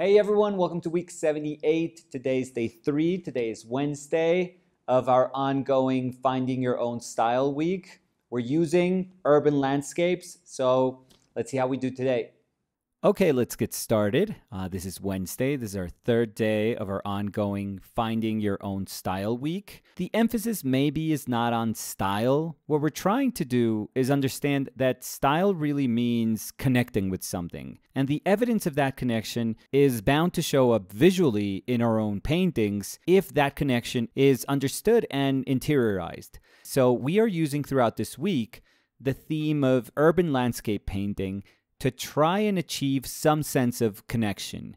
Hey everyone, welcome to week 78. Today's day three. Today is Wednesday of our ongoing Finding Your Own Style week. We're using urban landscapes, so let's see how we do today. Okay, let's get started. Uh, this is Wednesday. This is our third day of our ongoing Finding Your Own Style week. The emphasis maybe is not on style. What we're trying to do is understand that style really means connecting with something. And the evidence of that connection is bound to show up visually in our own paintings if that connection is understood and interiorized. So we are using throughout this week the theme of urban landscape painting to try and achieve some sense of connection.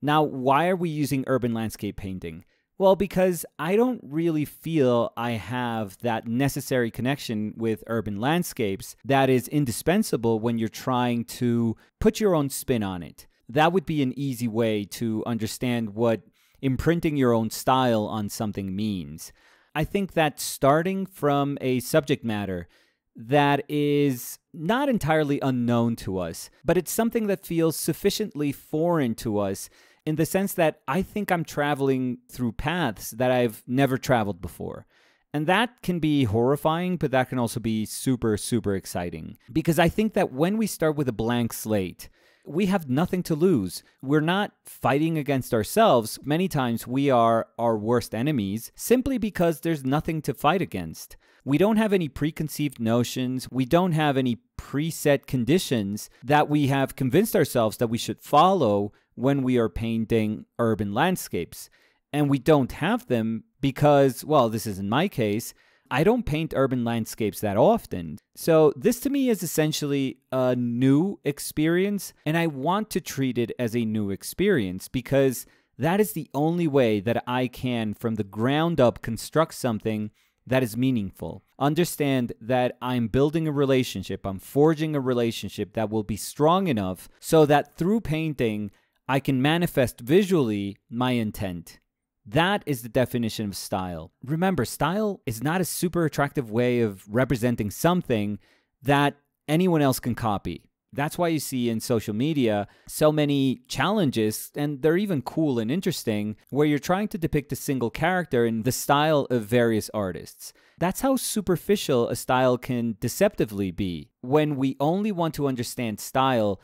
Now, why are we using urban landscape painting? Well, because I don't really feel I have that necessary connection with urban landscapes that is indispensable when you're trying to put your own spin on it. That would be an easy way to understand what imprinting your own style on something means. I think that starting from a subject matter that is not entirely unknown to us, but it's something that feels sufficiently foreign to us in the sense that I think I'm traveling through paths that I've never traveled before. And that can be horrifying, but that can also be super, super exciting. Because I think that when we start with a blank slate, we have nothing to lose. We're not fighting against ourselves. Many times we are our worst enemies simply because there's nothing to fight against. We don't have any preconceived notions. We don't have any preset conditions that we have convinced ourselves that we should follow when we are painting urban landscapes. And we don't have them because, well, this is in my case, I don't paint urban landscapes that often. So, this to me is essentially a new experience, and I want to treat it as a new experience because that is the only way that I can, from the ground up, construct something that is meaningful. Understand that I'm building a relationship, I'm forging a relationship that will be strong enough so that through painting, I can manifest visually my intent. That is the definition of style. Remember, style is not a super attractive way of representing something that anyone else can copy. That's why you see in social media so many challenges, and they're even cool and interesting, where you're trying to depict a single character in the style of various artists. That's how superficial a style can deceptively be when we only want to understand style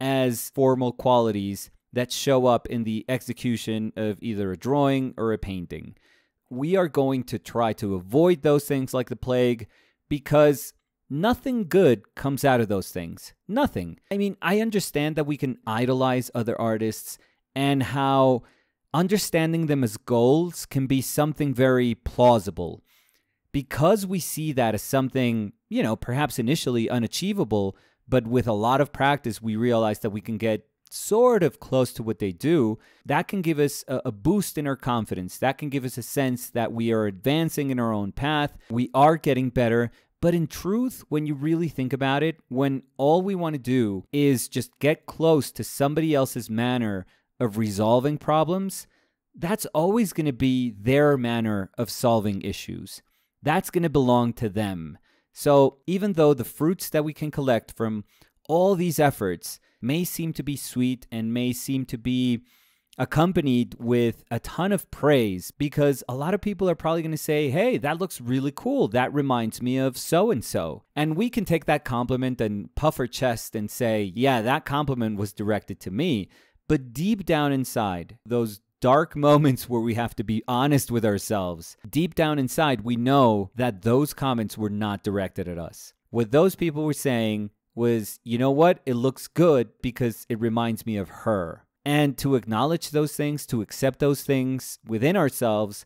as formal qualities that show up in the execution of either a drawing or a painting. We are going to try to avoid those things like the plague because nothing good comes out of those things. Nothing. I mean, I understand that we can idolize other artists and how understanding them as goals can be something very plausible. Because we see that as something, you know, perhaps initially unachievable, but with a lot of practice, we realize that we can get sort of close to what they do, that can give us a, boost in our confidence. That can give us a sense that we are advancing in our own path. We are getting better. But in truth, when you really think about it, when all we want to do is just get close to somebody else's manner of resolving problems, that's always going to be their manner of solving issues. That's going to belong to them. So even though the fruits that we can collect from all these efforts may seem to be sweet and may seem to be accompanied with a ton of praise because a lot of people are probably going to say, Hey, that looks really cool. That reminds me of so and so. And we can take that compliment and puff our chest and say, Yeah, that compliment was directed to me. But deep down inside, those dark moments where we have to be honest with ourselves, deep down inside, we know that those comments were not directed at us. What those people were saying was, you know what? It looks good because it reminds me of her. And to acknowledge those things, to accept those things within ourselves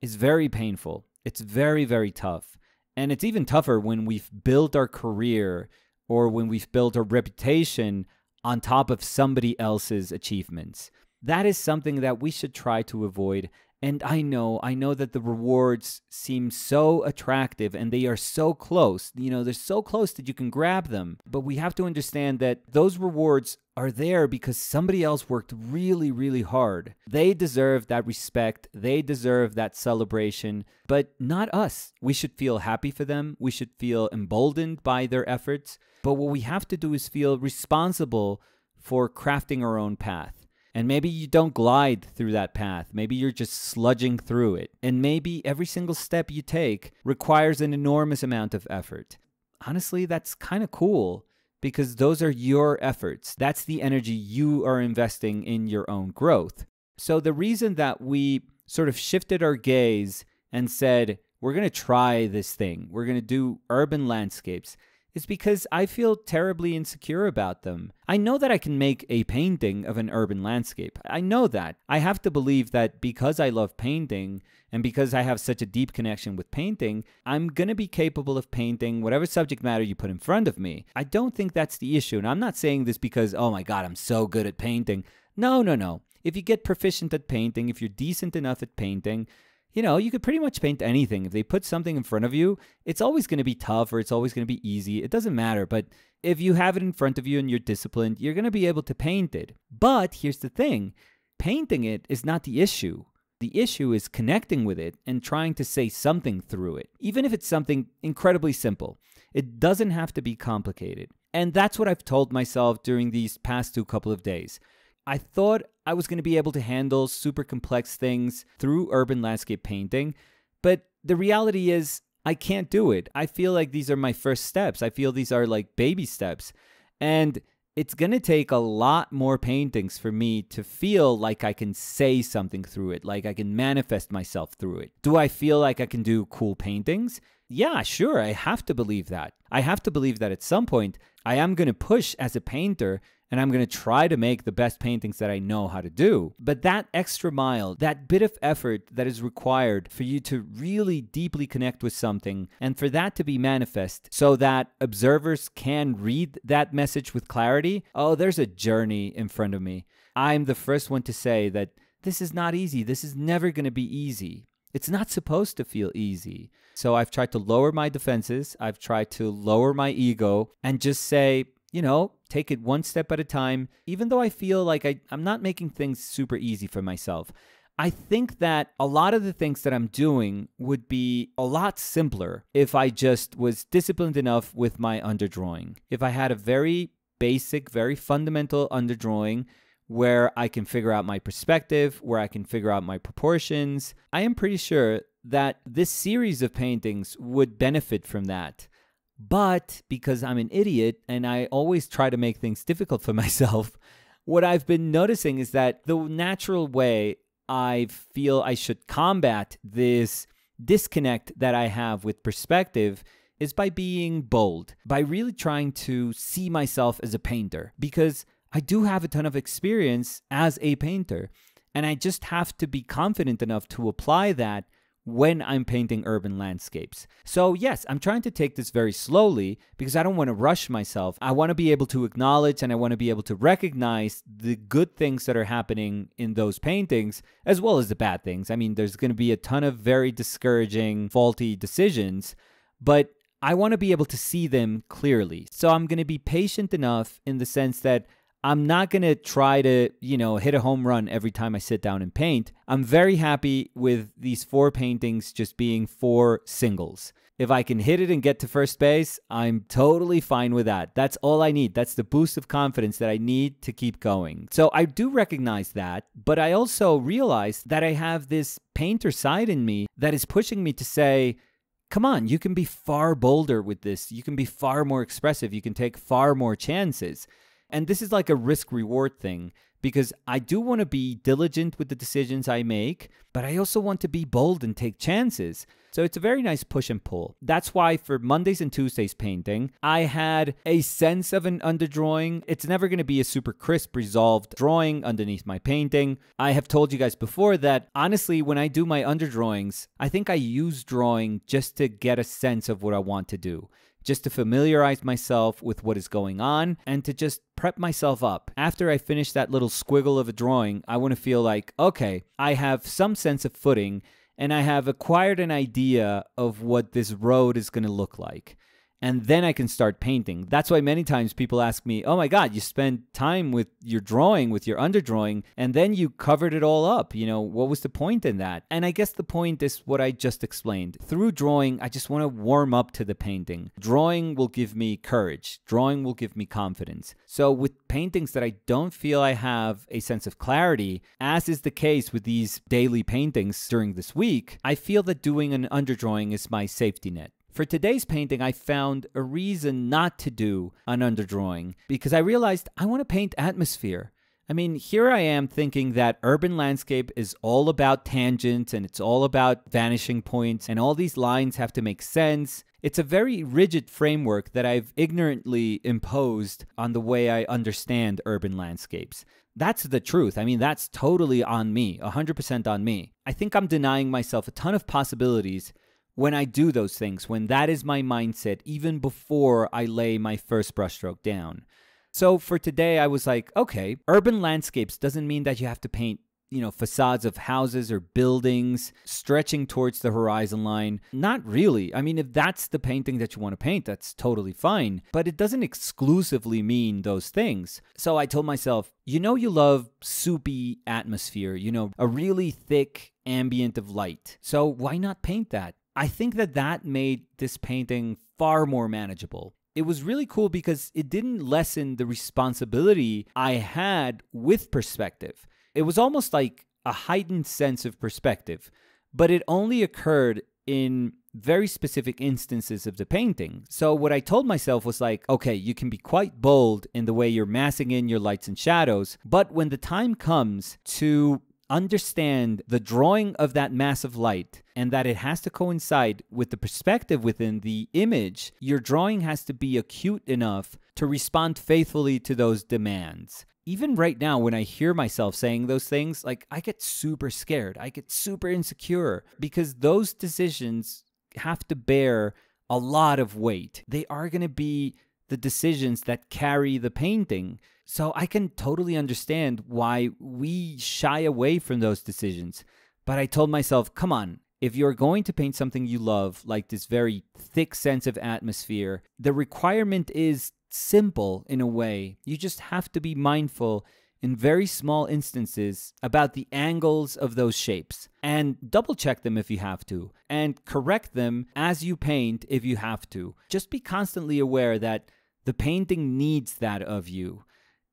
is very painful. It's very, very tough. And it's even tougher when we've built our career or when we've built a reputation on top of somebody else's achievements. That is something that we should try to avoid and I know, I know that the rewards seem so attractive and they are so close. You know, they're so close that you can grab them. But we have to understand that those rewards are there because somebody else worked really, really hard. They deserve that respect. They deserve that celebration, but not us. We should feel happy for them. We should feel emboldened by their efforts. But what we have to do is feel responsible for crafting our own path. And maybe you don't glide through that path. Maybe you're just sludging through it. And maybe every single step you take requires an enormous amount of effort. Honestly, that's kind of cool because those are your efforts. That's the energy you are investing in your own growth. So, the reason that we sort of shifted our gaze and said, we're going to try this thing, we're going to do urban landscapes, is because I feel terribly insecure about them. I know that I can make a painting of an urban landscape. I know that. I have to believe that because I love painting and because I have such a deep connection with painting, I'm going to be capable of painting whatever subject matter you put in front of me. I don't think that's the issue. And I'm not saying this because, oh my God, I'm so good at painting. No, no, no. If you get proficient at painting, if you're decent enough at painting, you know, you could pretty much paint anything. If they put something in front of you, it's always going to be tough or it's always going to be easy. It doesn't matter. But if you have it in front of you and you're disciplined, you're going to be able to paint it. But here's the thing painting it is not the issue. The issue is connecting with it and trying to say something through it, even if it's something incredibly simple. It doesn't have to be complicated. And that's what I've told myself during these past two couple of days. I thought I was going to be able to handle super complex things through urban landscape painting, but the reality is I can't do it. I feel like these are my first steps. I feel these are like baby steps. And it's going to take a lot more paintings for me to feel like I can say something through it, like I can manifest myself through it. Do I feel like I can do cool paintings? Yeah, sure. I have to believe that. I have to believe that at some point I am going to push as a painter and I'm going to try to make the best paintings that I know how to do. But that extra mile, that bit of effort that is required for you to really deeply connect with something and for that to be manifest so that observers can read that message with clarity, oh, there's a journey in front of me. I'm the first one to say that this is not easy. This is never going to be easy. It's not supposed to feel easy. So I've tried to lower my defenses. I've tried to lower my ego and just say, you know, take it one step at a time, even though I feel like I, I'm not making things super easy for myself. I think that a lot of the things that I'm doing would be a lot simpler if I just was disciplined enough with my underdrawing. If I had a very basic, very fundamental underdrawing where I can figure out my perspective, where I can figure out my proportions, I am pretty sure that this series of paintings would benefit from that. But because I'm an idiot and I always try to make things difficult for myself, what I've been noticing is that the natural way I feel I should combat this disconnect that I have with perspective is by being bold, by really trying to see myself as a painter, because I do have a ton of experience as a painter. And I just have to be confident enough to apply that when I'm painting urban landscapes. So, yes, I'm trying to take this very slowly because I don't want to rush myself. I want to be able to acknowledge and I want to be able to recognize the good things that are happening in those paintings as well as the bad things. I mean, there's going to be a ton of very discouraging, faulty decisions, but I want to be able to see them clearly. So, I'm going to be patient enough in the sense that I'm not going to try to, you know, hit a home run every time I sit down and paint. I'm very happy with these four paintings just being four singles. If I can hit it and get to first base, I'm totally fine with that. That's all I need. That's the boost of confidence that I need to keep going. So I do recognize that, but I also realize that I have this painter side in me that is pushing me to say, come on, you can be far bolder with this. You can be far more expressive. You can take far more chances. And this is like a risk reward thing because I do want to be diligent with the decisions I make, but I also want to be bold and take chances. So it's a very nice push and pull. That's why for Mondays and Tuesdays painting, I had a sense of an underdrawing. It's never going to be a super crisp, resolved drawing underneath my painting. I have told you guys before that honestly, when I do my underdrawings, I think I use drawing just to get a sense of what I want to do just to familiarize myself with what is going on and to just prep myself up. After I finish that little squiggle of a drawing, I want to feel like, okay, I have some sense of footing and I have acquired an idea of what this road is going to look like. And then I can start painting. That's why many times people ask me, "Oh my god, you spend time with your drawing, with your underdrawing, and then you covered it all up. You know, what was the point in that?" And I guess the point is what I just explained. Through drawing, I just want to warm up to the painting. Drawing will give me courage. Drawing will give me confidence. So with paintings that I don't feel I have a sense of clarity, as is the case with these daily paintings during this week, I feel that doing an underdrawing is my safety net. For today's painting, I found a reason not to do an underdrawing because I realized I want to paint atmosphere. I mean, here I am thinking that urban landscape is all about tangents and it's all about vanishing points, and all these lines have to make sense. It's a very rigid framework that I've ignorantly imposed on the way I understand urban landscapes. That's the truth. I mean, that's totally on me, 100% on me. I think I'm denying myself a ton of possibilities when I do those things, when that is my mindset, even before I lay my first brushstroke down. So for today, I was like, okay, urban landscapes doesn't mean that you have to paint you know, facades of houses or buildings stretching towards the horizon line. Not really. I mean, if that's the painting that you want to paint, that's totally fine. But it doesn't exclusively mean those things. So I told myself, you know, you love soupy atmosphere, you know, a really thick ambient of light. So why not paint that? I think that that made this painting far more manageable. It was really cool because it didn't lessen the responsibility I had with perspective. It was almost like a heightened sense of perspective, but it only occurred in very specific instances of the painting. So what I told myself was like, okay, you can be quite bold in the way you're massing in your lights and shadows, but when the time comes to understand the drawing of that mass of light and that it has to coincide with the perspective within the image, your drawing has to be acute enough to respond faithfully to those demands even right now, when I hear myself saying those things, like I get super scared. I get super insecure because those decisions have to bear a lot of weight. They are going to be the decisions that carry the painting. So I can totally understand why we shy away from those decisions. But I told myself, come on, if you're going to paint something you love, like this very thick sense of atmosphere, the requirement is simple in a way. You just have to be mindful in very small instances about the angles of those shapes and double check them if you have to and correct them as you paint if you have to. Just be constantly aware that the painting needs that of you.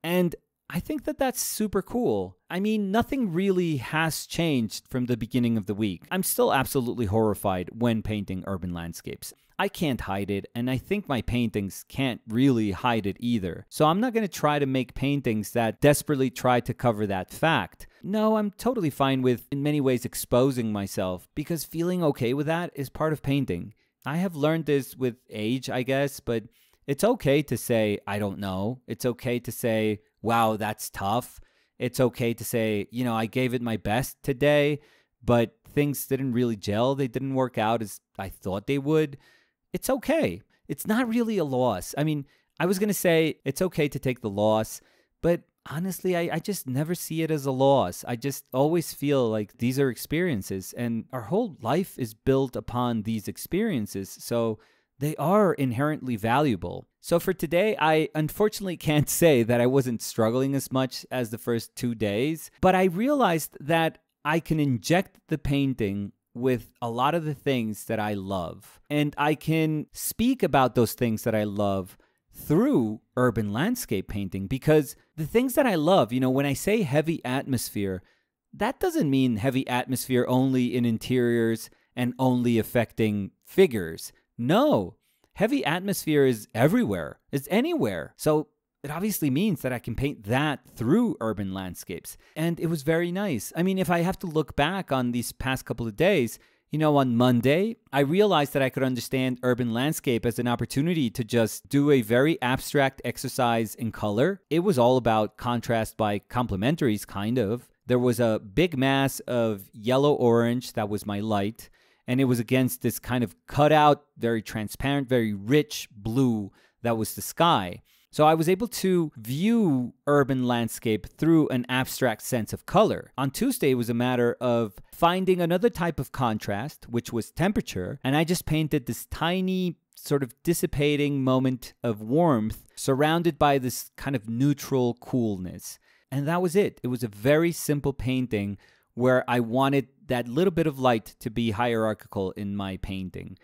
And I think that that's super cool. I mean, nothing really has changed from the beginning of the week. I'm still absolutely horrified when painting urban landscapes. I can't hide it, and I think my paintings can't really hide it either. So I'm not going to try to make paintings that desperately try to cover that fact. No, I'm totally fine with, in many ways, exposing myself because feeling okay with that is part of painting. I have learned this with age, I guess, but it's okay to say, I don't know. It's okay to say, wow, that's tough. It's okay to say, you know, I gave it my best today, but things didn't really gel. They didn't work out as I thought they would it's okay. It's not really a loss. I mean, I was going to say it's okay to take the loss, but honestly, I, I just never see it as a loss. I just always feel like these are experiences, and our whole life is built upon these experiences. So they are inherently valuable. So for today, I unfortunately can't say that I wasn't struggling as much as the first two days, but I realized that I can inject the painting with a lot of the things that I love. And I can speak about those things that I love through urban landscape painting because the things that I love, you know, when I say heavy atmosphere, that doesn't mean heavy atmosphere only in interiors and only affecting figures. No, heavy atmosphere is everywhere, it's anywhere. So it obviously means that I can paint that through urban landscapes. And it was very nice. I mean, if I have to look back on these past couple of days, you know, on Monday, I realized that I could understand urban landscape as an opportunity to just do a very abstract exercise in color. It was all about contrast by complementaries, kind of. There was a big mass of yellow orange that was my light, and it was against this kind of cutout, very transparent, very rich blue that was the sky. So I was able to view urban landscape through an abstract sense of color. On Tuesday, it was a matter of finding another type of contrast, which was temperature, and I just painted this tiny sort of dissipating moment of warmth surrounded by this kind of neutral coolness. And that was it. It was a very simple painting where I wanted that little bit of light to be hierarchical in my painting.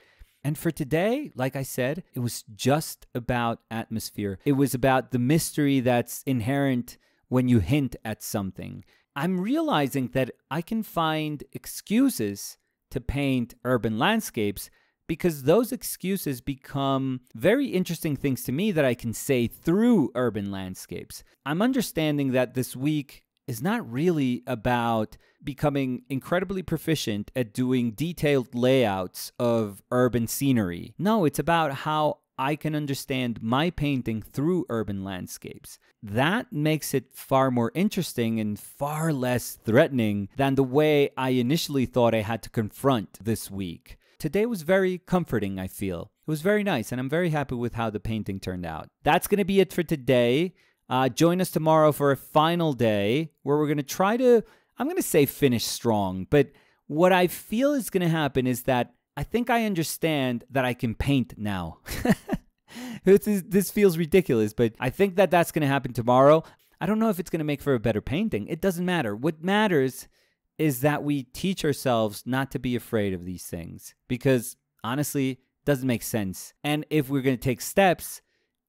And for today, like I said, it was just about atmosphere. It was about the mystery that's inherent when you hint at something. I'm realizing that I can find excuses to paint urban landscapes because those excuses become very interesting things to me that I can say through urban landscapes. I'm understanding that this week is not really about becoming incredibly proficient at doing detailed layouts of urban scenery. No, it's about how I can understand my painting through urban landscapes. That makes it far more interesting and far less threatening than the way I initially thought I had to confront this week. Today was very comforting, I feel. It was very nice, and I'm very happy with how the painting turned out. That's going to be it for today. Uh, join us tomorrow for a final day where we're going to try to, I'm going to say finish strong, but what I feel is going to happen is that I think I understand that I can paint now. this, this feels ridiculous, but I think that that's going to happen tomorrow. I don't know if it's going to make for a better painting. It doesn't matter. What matters is that we teach ourselves not to be afraid of these things because honestly, it doesn't make sense. And if we're going to take steps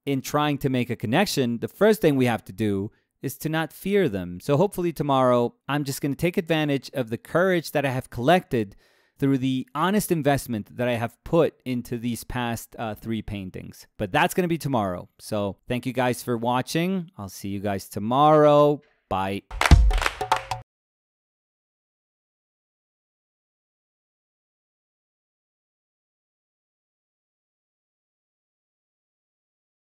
in trying to make a connection, the first thing we have to do is to not fear them. So hopefully tomorrow, I'm just going to take advantage of the courage that I have collected through the honest investment that I have put into these past uh, three paintings. But that's going to be tomorrow. So thank you guys for watching. I'll see you guys tomorrow. Bye.